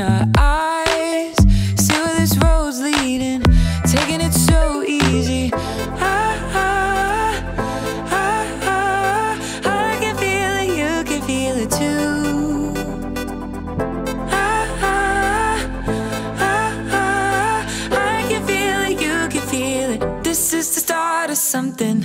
our eyes. See where this road's leading, taking it so easy. I can feel it, you can feel it too. I can feel it, you can feel it. This is the start of something.